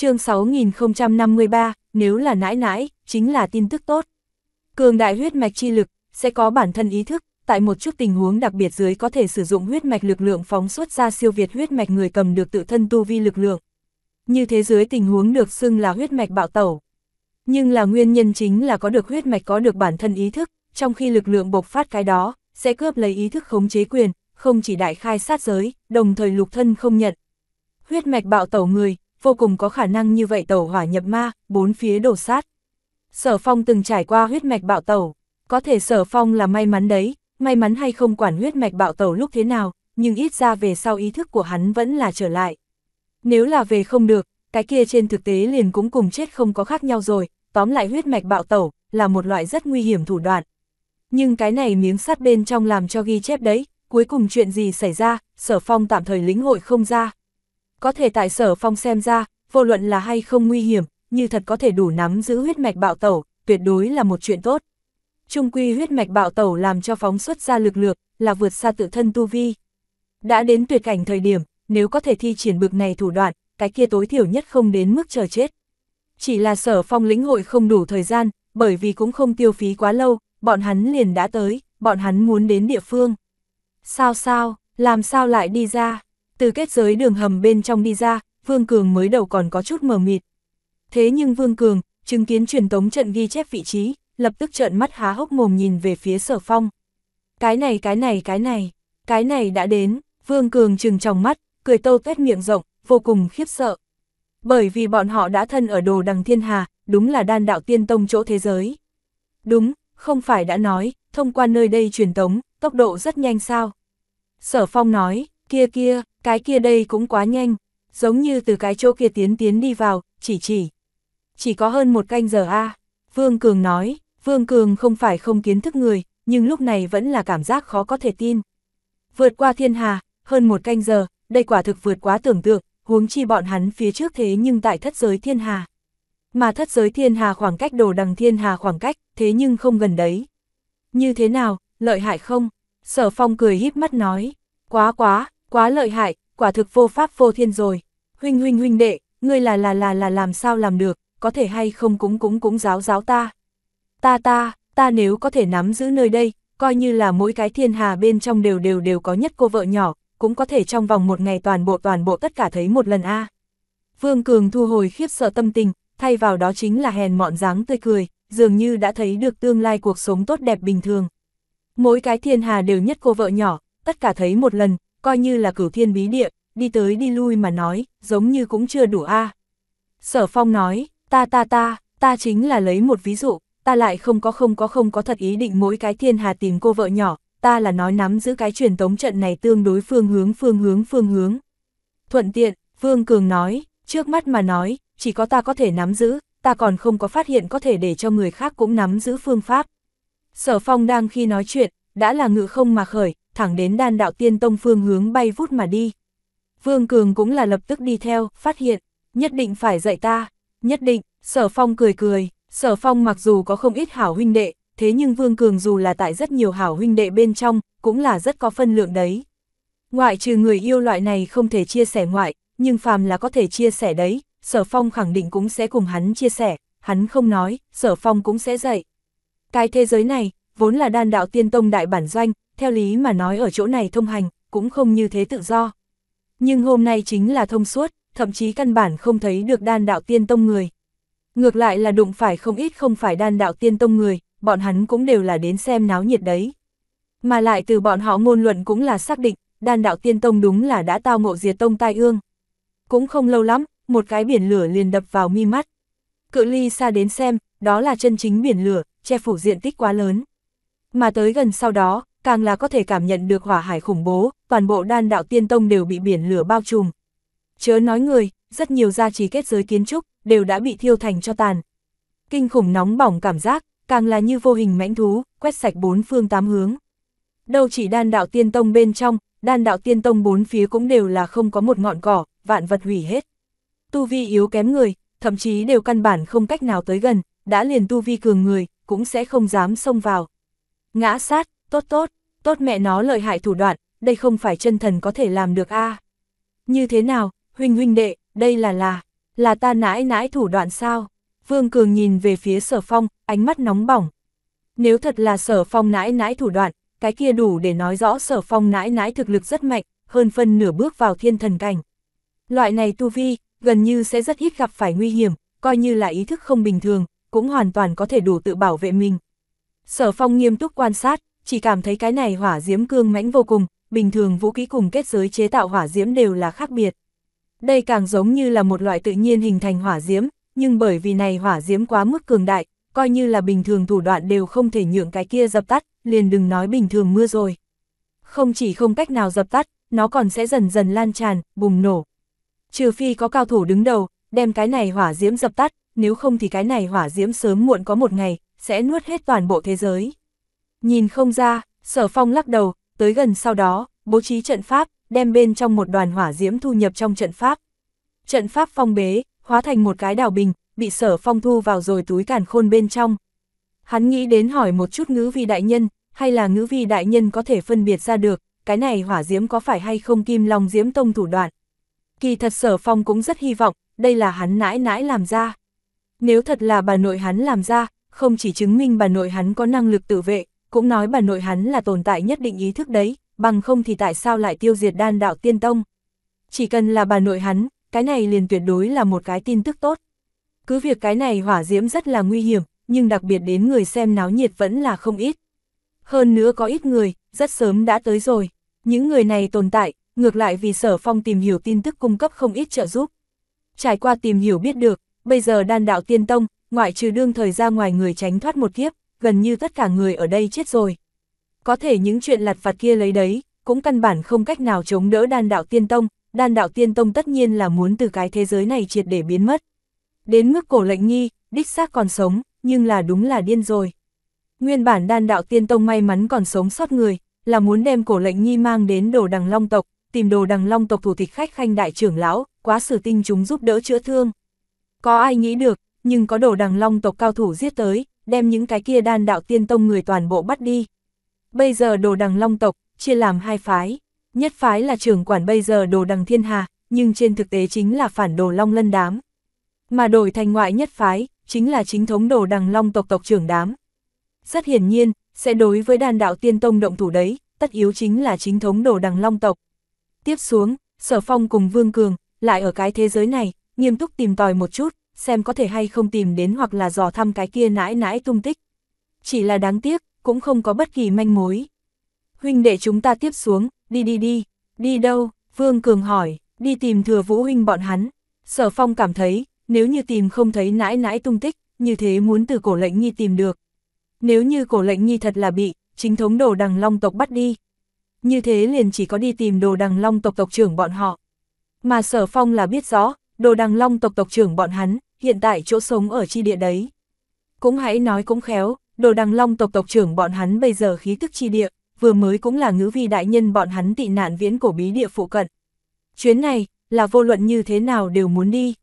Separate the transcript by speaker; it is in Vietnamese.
Speaker 1: chương 6053, nếu là nãi nãi, chính là tin tức tốt. Cường đại huyết mạch chi lực, sẽ có bản thân ý thức, tại một chút tình huống đặc biệt dưới có thể sử dụng huyết mạch lực lượng phóng xuất ra siêu việt huyết mạch người cầm được tự thân tu vi lực lượng. Như thế dưới tình huống được xưng là huyết mạch bạo tẩu. Nhưng là nguyên nhân chính là có được huyết mạch có được bản thân ý thức, trong khi lực lượng bộc phát cái đó, sẽ cướp lấy ý thức khống chế quyền, không chỉ đại khai sát giới, đồng thời lục thân không nhận. Huyết mạch bạo tẩu người, vô cùng có khả năng như vậy tẩu hỏa nhập ma, bốn phía đổ sát. Sở phong từng trải qua huyết mạch bạo tẩu, có thể sở phong là may mắn đấy, may mắn hay không quản huyết mạch bạo tẩu lúc thế nào, nhưng ít ra về sau ý thức của hắn vẫn là trở lại. Nếu là về không được, cái kia trên thực tế liền cũng cùng chết không có khác nhau rồi, tóm lại huyết mạch bạo tẩu, là một loại rất nguy hiểm thủ đoạn. Nhưng cái này miếng sắt bên trong làm cho ghi chép đấy, cuối cùng chuyện gì xảy ra, sở phong tạm thời lĩnh hội không ra. Có thể tại sở phong xem ra, vô luận là hay không nguy hiểm, như thật có thể đủ nắm giữ huyết mạch bạo tẩu, tuyệt đối là một chuyện tốt. Trung quy huyết mạch bạo tẩu làm cho phóng xuất ra lực lượng, là vượt xa tự thân tu vi. Đã đến tuyệt cảnh thời điểm, nếu có thể thi triển bực này thủ đoạn, cái kia tối thiểu nhất không đến mức chờ chết. Chỉ là sở phong lĩnh hội không đủ thời gian, bởi vì cũng không tiêu phí quá lâu, bọn hắn liền đã tới, bọn hắn muốn đến địa phương. Sao sao, làm sao lại đi ra? Từ kết giới đường hầm bên trong đi ra, Vương Cường mới đầu còn có chút mờ mịt. Thế nhưng Vương Cường, chứng kiến truyền tống trận ghi chép vị trí, lập tức trợn mắt há hốc mồm nhìn về phía sở phong. Cái này cái này cái này, cái này đã đến, Vương Cường trừng trong mắt, cười tô tuét miệng rộng, vô cùng khiếp sợ. Bởi vì bọn họ đã thân ở đồ đằng thiên hà, đúng là đan đạo tiên tông chỗ thế giới. Đúng, không phải đã nói, thông qua nơi đây truyền tống, tốc độ rất nhanh sao. Sở phong nói, kia kia, cái kia đây cũng quá nhanh, giống như từ cái chỗ kia tiến tiến đi vào, chỉ chỉ. Chỉ có hơn một canh giờ a Vương Cường nói, Vương Cường không phải không kiến thức người, nhưng lúc này vẫn là cảm giác khó có thể tin. Vượt qua thiên hà, hơn một canh giờ, đây quả thực vượt quá tưởng tượng, huống chi bọn hắn phía trước thế nhưng tại thất giới thiên hà. Mà thất giới thiên hà khoảng cách đồ đằng thiên hà khoảng cách, thế nhưng không gần đấy. Như thế nào, lợi hại không? Sở phong cười híp mắt nói, quá quá, quá lợi hại, quả thực vô pháp vô thiên rồi. Huynh huynh huynh đệ, ngươi là là là là làm sao làm được, có thể hay không cũng cũng cũng giáo giáo ta. Ta ta, ta nếu có thể nắm giữ nơi đây, coi như là mỗi cái thiên hà bên trong đều đều đều có nhất cô vợ nhỏ, cũng có thể trong vòng một ngày toàn bộ toàn bộ tất cả thấy một lần a. Vương Cường thu hồi khiếp sợ tâm tình, thay vào đó chính là hèn mọn dáng tươi cười, dường như đã thấy được tương lai cuộc sống tốt đẹp bình thường. Mỗi cái thiên hà đều nhất cô vợ nhỏ, tất cả thấy một lần, coi như là cửu thiên bí địa, đi tới đi lui mà nói, giống như cũng chưa đủ a. Sở Phong nói, ta ta ta, ta chính là lấy một ví dụ, ta lại không có không có không có thật ý định mỗi cái thiên hà tìm cô vợ nhỏ, ta là nói nắm giữ cái truyền tống trận này tương đối phương hướng phương hướng phương hướng. Thuận tiện, Vương Cường nói, trước mắt mà nói, chỉ có ta có thể nắm giữ, ta còn không có phát hiện có thể để cho người khác cũng nắm giữ phương pháp. Sở Phong đang khi nói chuyện, đã là ngự không mà khởi, thẳng đến đan đạo tiên tông phương hướng bay vút mà đi. Vương Cường cũng là lập tức đi theo, phát hiện, nhất định phải dạy ta, nhất định, Sở Phong cười cười, Sở Phong mặc dù có không ít hảo huynh đệ, thế nhưng Vương Cường dù là tại rất nhiều hảo huynh đệ bên trong, cũng là rất có phân lượng đấy. Ngoại trừ người yêu loại này không thể chia sẻ ngoại, nhưng phàm là có thể chia sẻ đấy, Sở Phong khẳng định cũng sẽ cùng hắn chia sẻ, hắn không nói, Sở Phong cũng sẽ dạy. Cái thế giới này, vốn là đan đạo tiên tông đại bản doanh, theo lý mà nói ở chỗ này thông hành, cũng không như thế tự do. Nhưng hôm nay chính là thông suốt, thậm chí căn bản không thấy được đan đạo tiên tông người. Ngược lại là đụng phải không ít không phải đan đạo tiên tông người, bọn hắn cũng đều là đến xem náo nhiệt đấy. Mà lại từ bọn họ ngôn luận cũng là xác định, đan đạo tiên tông đúng là đã tao ngộ diệt tông tai ương. Cũng không lâu lắm, một cái biển lửa liền đập vào mi mắt. Cự ly xa đến xem, đó là chân chính biển lửa, che phủ diện tích quá lớn. Mà tới gần sau đó, càng là có thể cảm nhận được hỏa hải khủng bố, toàn bộ đan đạo tiên tông đều bị biển lửa bao trùm. Chớ nói người, rất nhiều gia trì kết giới kiến trúc, đều đã bị thiêu thành cho tàn. Kinh khủng nóng bỏng cảm giác, càng là như vô hình mãnh thú, quét sạch bốn phương tám hướng. Đâu chỉ đan đạo tiên tông bên trong, đan đạo tiên tông bốn phía cũng đều là không có một ngọn cỏ, vạn vật hủy hết. Tu vi yếu kém người, thậm chí đều căn bản không cách nào tới gần, đã liền tu vi cường người, cũng sẽ không dám xông vào. Ngã sát, tốt tốt, tốt mẹ nó lợi hại thủ đoạn, đây không phải chân thần có thể làm được a Như thế nào, huynh huynh đệ, đây là là, là ta nãi nãi thủ đoạn sao? Vương Cường nhìn về phía sở phong, ánh mắt nóng bỏng. Nếu thật là sở phong nãi nãi thủ đoạn, cái kia đủ để nói rõ sở phong nãi nãi thực lực rất mạnh, hơn phân nửa bước vào thiên thần cảnh. Loại này tu vi, gần như sẽ rất ít gặp phải nguy hiểm, coi như là ý thức không bình thường, cũng hoàn toàn có thể đủ tự bảo vệ mình. Sở phong nghiêm túc quan sát, chỉ cảm thấy cái này hỏa diễm cương mãnh vô cùng, bình thường vũ khí cùng kết giới chế tạo hỏa diễm đều là khác biệt. Đây càng giống như là một loại tự nhiên hình thành hỏa diễm, nhưng bởi vì này hỏa diễm quá mức cường đại, coi như là bình thường thủ đoạn đều không thể nhượng cái kia dập tắt, liền đừng nói bình thường mưa rồi. Không chỉ không cách nào dập tắt, nó còn sẽ dần dần lan tràn, bùng nổ. Trừ phi có cao thủ đứng đầu, đem cái này hỏa diễm dập tắt, nếu không thì cái này hỏa diễm sớm muộn có một ngày, sẽ nuốt hết toàn bộ thế giới. Nhìn không ra, sở phong lắc đầu, tới gần sau đó, bố trí trận pháp, đem bên trong một đoàn hỏa diễm thu nhập trong trận pháp. Trận pháp phong bế, hóa thành một cái đảo bình, bị sở phong thu vào rồi túi càn khôn bên trong. Hắn nghĩ đến hỏi một chút ngữ vi đại nhân, hay là ngữ vi đại nhân có thể phân biệt ra được, cái này hỏa diễm có phải hay không kim long diễm tông thủ đoạn. Kỳ thật sở phong cũng rất hy vọng, đây là hắn nãi nãi làm ra. Nếu thật là bà nội hắn làm ra, không chỉ chứng minh bà nội hắn có năng lực tự vệ, cũng nói bà nội hắn là tồn tại nhất định ý thức đấy, bằng không thì tại sao lại tiêu diệt đan đạo tiên tông. Chỉ cần là bà nội hắn, cái này liền tuyệt đối là một cái tin tức tốt. Cứ việc cái này hỏa diễm rất là nguy hiểm, nhưng đặc biệt đến người xem náo nhiệt vẫn là không ít. Hơn nữa có ít người, rất sớm đã tới rồi. Những người này tồn tại, ngược lại vì sở phong tìm hiểu tin tức cung cấp không ít trợ giúp. Trải qua tìm hiểu biết được, bây giờ đan đạo tiên tông, ngoại trừ đương thời ra ngoài người tránh thoát một kiếp, gần như tất cả người ở đây chết rồi. Có thể những chuyện lặt vặt kia lấy đấy, cũng căn bản không cách nào chống đỡ đan đạo tiên tông, đan đạo tiên tông tất nhiên là muốn từ cái thế giới này triệt để biến mất. Đến mức cổ lệnh nhi, đích xác còn sống, nhưng là đúng là điên rồi. Nguyên bản đan đạo tiên tông may mắn còn sống sót người, là muốn đem cổ lệnh nhi mang đến đồ đằng long tộc, tìm đồ đằng long tộc thủ tịch khách khanh đại trưởng lão, quá sử tinh chúng giúp đỡ chữa thương. Có ai nghĩ được, nhưng có đồ đằng long tộc cao thủ giết tới, đem những cái kia đan đạo tiên tông người toàn bộ bắt đi. Bây giờ đồ đằng long tộc, chia làm hai phái. Nhất phái là trưởng quản bây giờ đồ đằng thiên hà, nhưng trên thực tế chính là phản đồ long lân đám. Mà đổi thành ngoại nhất phái, chính là chính thống đồ đằng long tộc tộc trưởng đám. Rất hiển nhiên, sẽ đối với đàn đạo tiên tông động thủ đấy, tất yếu chính là chính thống đồ đằng long tộc. Tiếp xuống, sở phong cùng Vương Cường, lại ở cái thế giới này, nghiêm túc tìm tòi một chút, xem có thể hay không tìm đến hoặc là dò thăm cái kia nãi nãi tung tích. Chỉ là đáng tiếc, cũng không có bất kỳ manh mối. Huynh đệ chúng ta tiếp xuống, đi đi đi, đi đâu, Vương Cường hỏi, đi tìm thừa vũ huynh bọn hắn. Sở phong cảm thấy, nếu như tìm không thấy nãi nãi tung tích, như thế muốn từ cổ lệnh nhi tìm được. Nếu như cổ lệnh nhi thật là bị, chính thống đồ đằng long tộc bắt đi. Như thế liền chỉ có đi tìm đồ đằng long tộc tộc trưởng bọn họ. Mà sở phong là biết rõ, đồ đằng long tộc tộc trưởng bọn hắn, hiện tại chỗ sống ở chi địa đấy. Cũng hãy nói cũng khéo, đồ đằng long tộc tộc trưởng bọn hắn bây giờ khí tức chi địa, vừa mới cũng là ngữ vi đại nhân bọn hắn tị nạn viễn cổ bí địa phụ cận. Chuyến này, là vô luận như thế nào đều muốn đi.